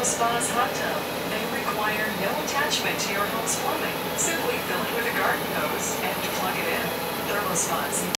Thermospas hot tub. They require no attachment to your home's plumbing. Simply fill it with a garden hose and plug it in. Thermospas